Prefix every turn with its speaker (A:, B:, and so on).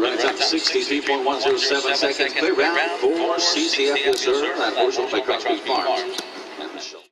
A: Good run time, 63.107 seconds. Clear round for CCF Reserve at Horse by Crosby Farms. And